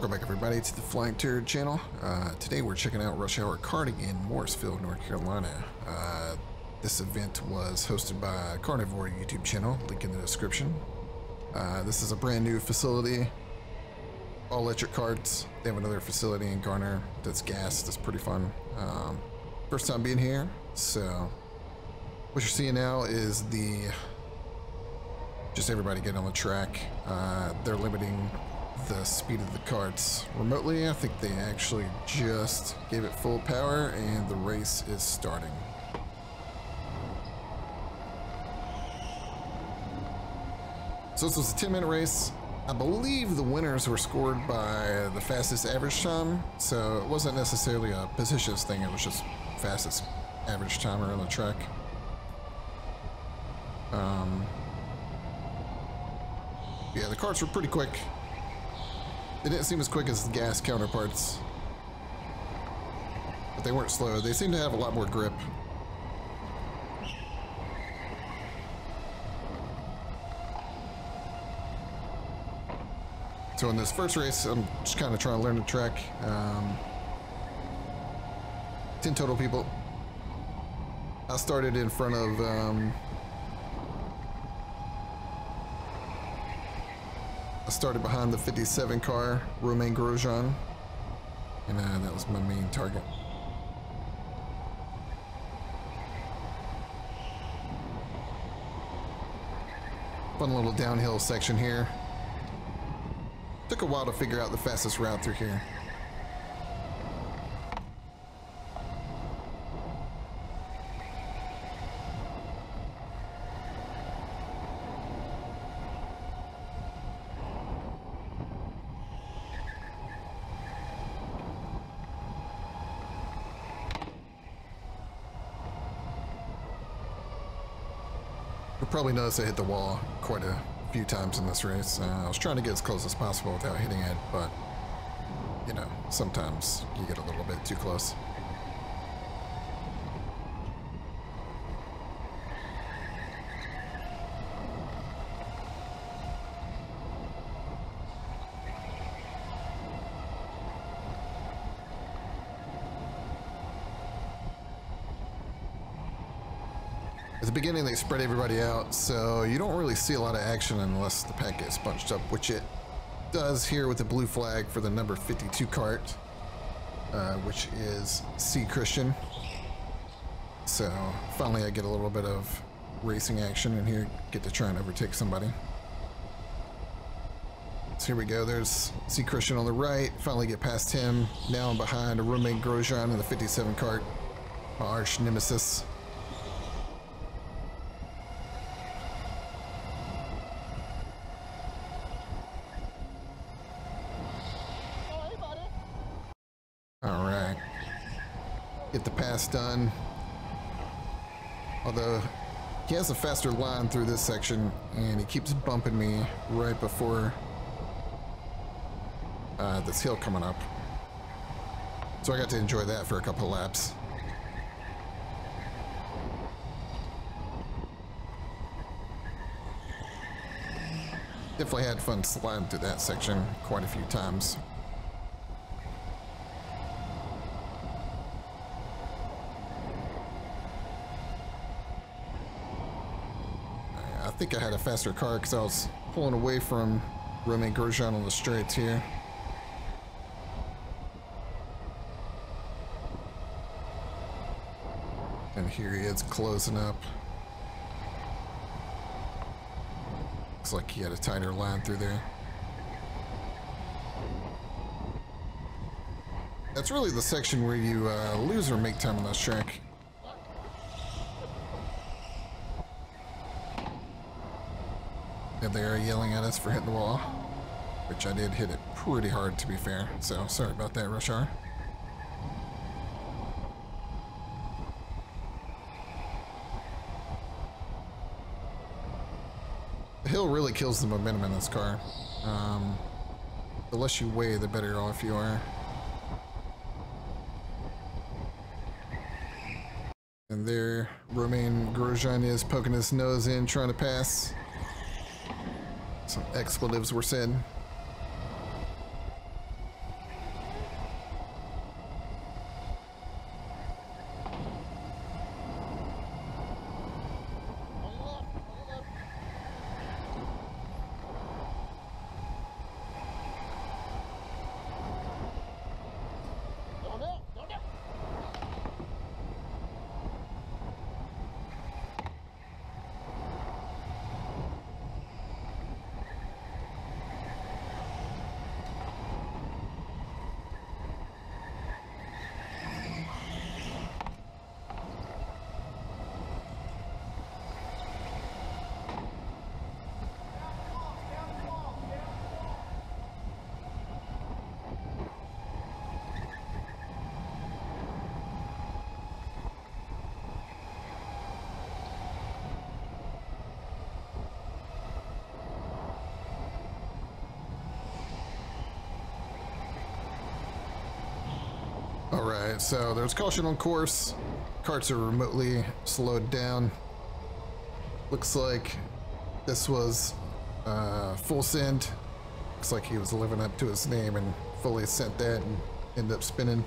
Welcome back everybody to the Flying Turd channel. Uh, today we're checking out Rush Hour Karting in Morrisville, North Carolina. Uh, this event was hosted by Carnivore YouTube channel, link in the description. Uh, this is a brand new facility, all electric carts. They have another facility in Garner that's gas, that's pretty fun. Um, first time being here, so what you're seeing now is the just everybody getting on the track. Uh, they're limiting the speed of the carts remotely. I think they actually just gave it full power and the race is starting. So this was a 10 minute race. I believe the winners were scored by the fastest average time, so it wasn't necessarily a positions thing, it was just fastest average timer on the track. Um, yeah, the carts were pretty quick. They didn't seem as quick as the gas counterparts. But they weren't slow. They seemed to have a lot more grip. So in this first race, I'm just kind of trying to learn the track. Um, 10 total people. I started in front of um, I started behind the 57 car, Romain Grosjean, and uh, that was my main target. Fun little downhill section here. Took a while to figure out the fastest route through here. You'll probably notice I hit the wall quite a few times in this race. Uh, I was trying to get as close as possible without hitting it, but, you know, sometimes you get a little bit too close. At the beginning, they spread everybody out, so you don't really see a lot of action unless the pack gets bunched up, which it does here with the blue flag for the number 52 cart, uh, which is C. Christian. So finally, I get a little bit of racing action in here, get to try and overtake somebody. So here we go. There's C. Christian on the right. Finally get past him. Now I'm behind a Romain Grosjean in the 57 cart, my arch nemesis. All right. Get the pass done. Although he has a faster line through this section and he keeps bumping me right before uh, this hill coming up. So I got to enjoy that for a couple laps. Definitely had fun sliding through that section quite a few times. I think I had a faster car because I was pulling away from Romain Grosjean on the straights here. And here he is closing up. Looks like he had a tighter line through there. That's really the section where you uh, lose or make time on this track. And they are yelling at us for hitting the wall, which I did hit it pretty hard to be fair, so sorry about that, Rush Hour. The hill really kills the momentum in this car. Um, the less you weigh, the better off you are. And there, Romain Grosjean is poking his nose in, trying to pass. Some expletives were said. All right, so there's caution on course. Carts are remotely slowed down. Looks like this was uh, full send. Looks like he was living up to his name and fully sent that and ended up spinning.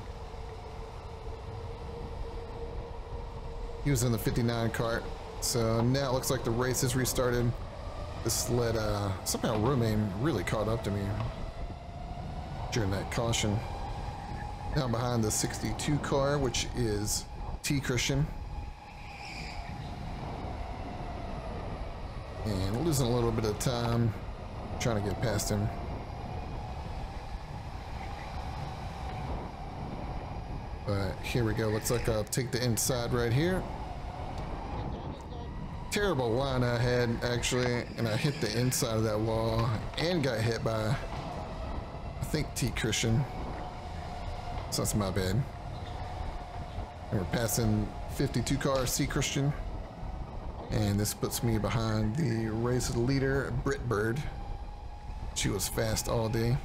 He was in the 59 cart. So now it looks like the race has restarted. This led, uh, somehow Romain really caught up to me during that caution. Now behind the 62 car, which is T Christian. And losing a little bit of time trying to get past him. But here we go. Looks like I'll take the inside right here. Terrible line I had actually, and I hit the inside of that wall and got hit by, I think T Christian. So that's my bad. And we're passing 52 car C Christian. And this puts me behind the race leader, Brit Bird. She was fast all day.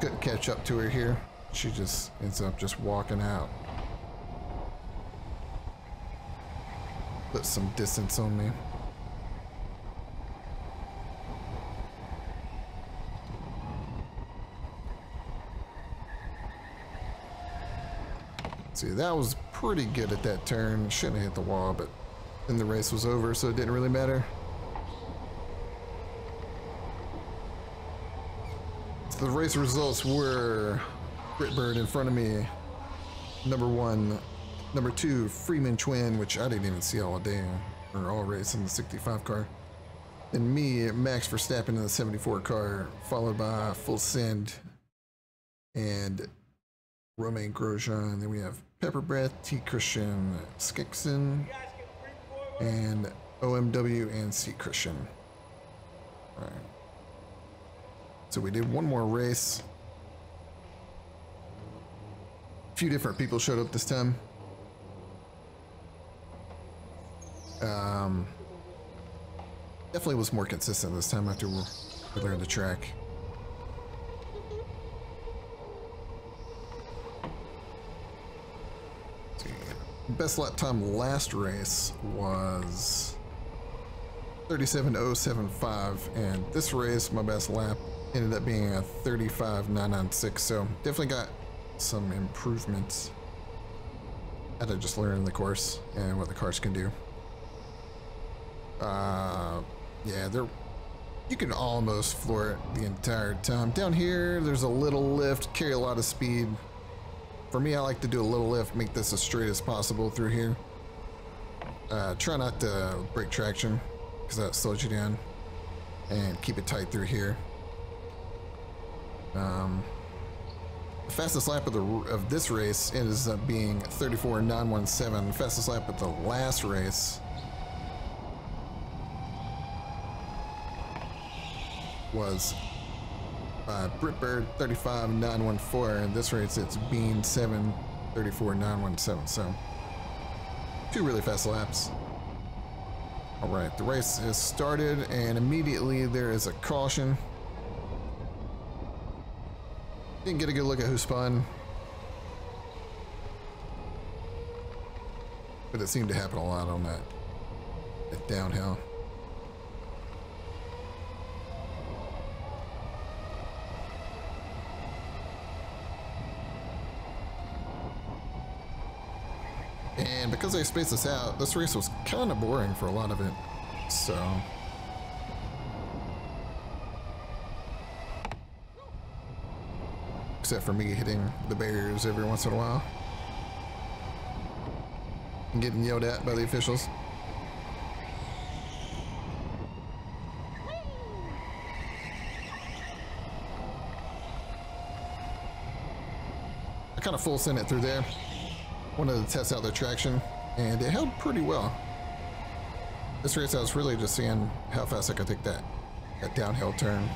Couldn't catch up to her here. She just ends up just walking out. Put some distance on me. See, that was pretty good at that turn. Shouldn't have hit the wall, but then the race was over, so it didn't really matter. So the race results were Britbird in front of me. Number one. Number two, Freeman Twin, which I didn't even see all day, or all race in the 65 car. And me, Max Verstappen in the 74 car, followed by Full Send and Romain Grosjean. Then we have Pepper Breath, T. Christian Skixon, and OMW and C. Christian. All right. So we did one more race. A few different people showed up this time. Um, definitely was more consistent this time after we learned the track. Best lap time last race was 37.075 and this race my best lap ended up being a 35.996 so definitely got some improvements had to just learn the course and what the cars can do. Uh yeah they're you can almost floor it the entire time. Down here there's a little lift carry a lot of speed for me, I like to do a little lift, make this as straight as possible through here. Uh, try not to break traction, because that slows you down. And keep it tight through here. Um, the fastest lap of, the, of this race ends up being 34.917. Fastest lap of the last race was uh, Britbird 35914, and this race it's Bean 734917. So, two really fast laps. All right, the race has started, and immediately there is a caution. Didn't get a good look at who spun. But it seemed to happen a lot on that, that downhill. And because I spaced this out, this race was kind of boring for a lot of it. So... Except for me hitting the barriers every once in a while. And getting yelled at by the officials. I kind of full sent it through there wanted to test out the traction, and it held pretty well. This race, I was really just seeing how fast I could take that, that downhill turn.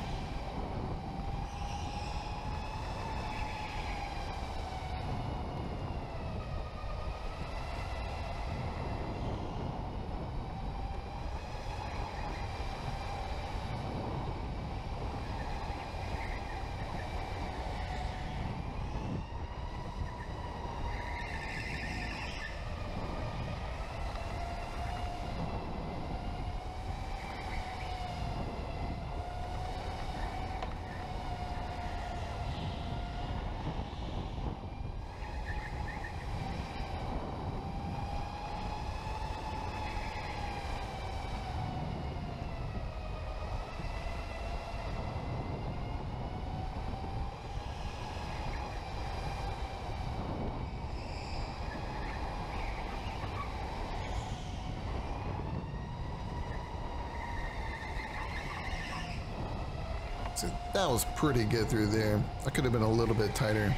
That was pretty good through there. I could have been a little bit tighter,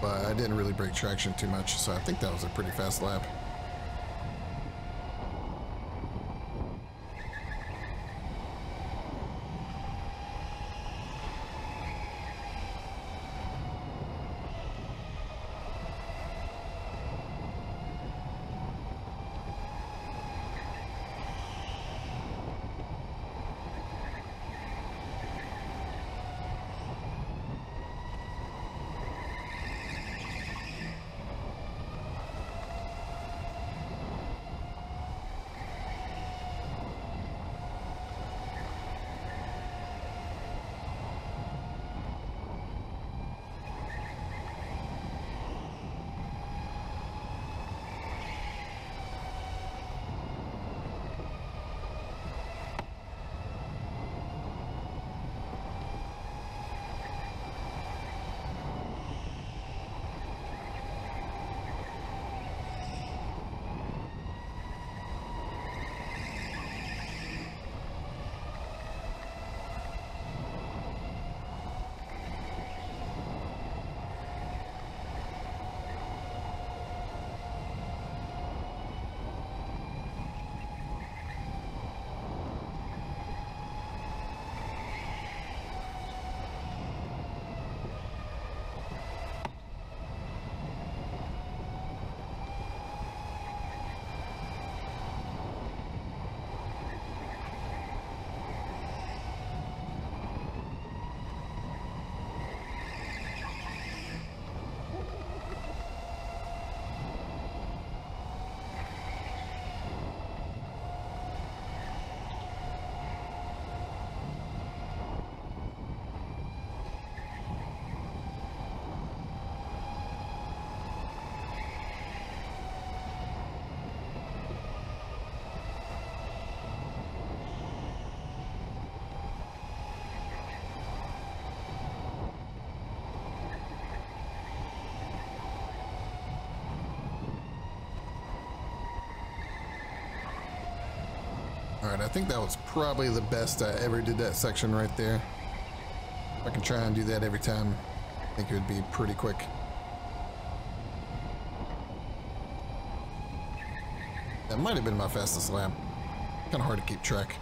but I didn't really break traction too much, so I think that was a pretty fast lap. Alright, I think that was probably the best I ever did that section right there. I can try and do that every time, I think it would be pretty quick. That might have been my fastest lap. Kind of hard to keep track.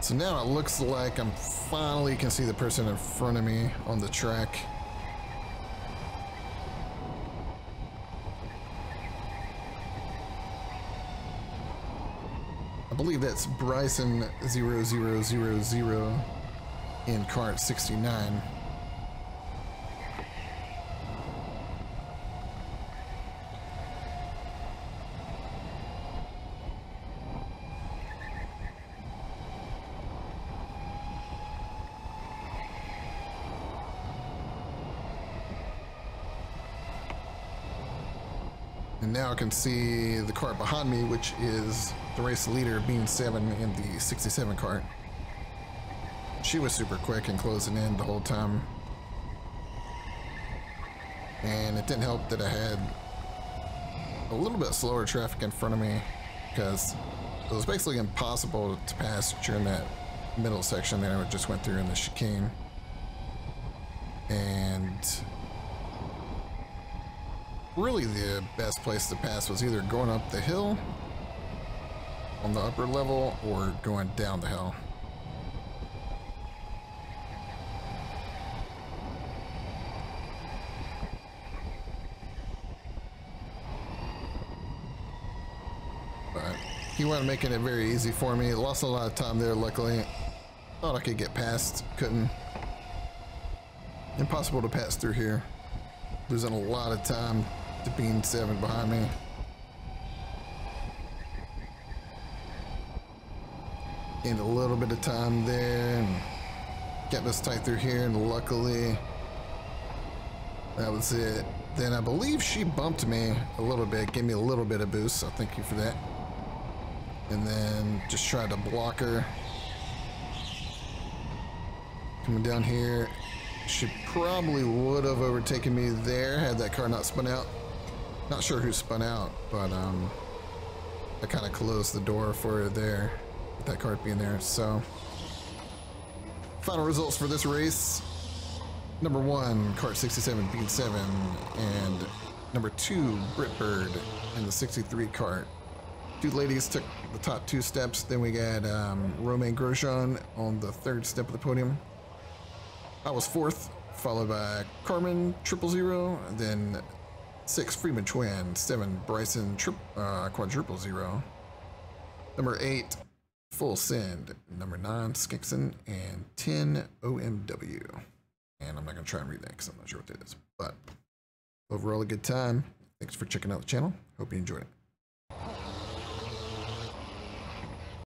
So now it looks like I'm finally can see the person in front of me on the track. Believe that's Bryson 0000 in cart 69. Now I can see the cart behind me, which is the race leader, Bean 7 in the 67 cart. She was super quick and closing in the whole time. And it didn't help that I had a little bit slower traffic in front of me because it was basically impossible to pass during that middle section that I just went through in the chicane. And really the best place to pass was either going up the hill on the upper level or going down the hill. He wasn't making it very easy for me. Lost a lot of time there, luckily. Thought I could get past, couldn't. Impossible to pass through here. Losing a lot of time Bean seven behind me. gained a little bit of time there and getting us tight through here and luckily that was it. Then I believe she bumped me a little bit, gave me a little bit of boost, so thank you for that. And then just tried to block her. Coming down here, she probably would have overtaken me there had that car not spun out. Not sure who spun out, but um, I kind of closed the door for her there. with that cart being there. So, final results for this race. Number one, cart 67 Bean 7, and number two, Britbird in the 63 cart. Two ladies took the top two steps. Then we got um, Romain Grosjean on the third step of the podium. I was fourth, followed by Carmen Triple Zero, then six Freeman Twin, seven Bryson tri- uh, Quadruple Zero, number eight Full Send, number nine Skinkson, and ten OMW. And I'm not gonna try and read that because I'm not sure what that is. But overall, a good time. Thanks for checking out the channel. Hope you enjoyed it.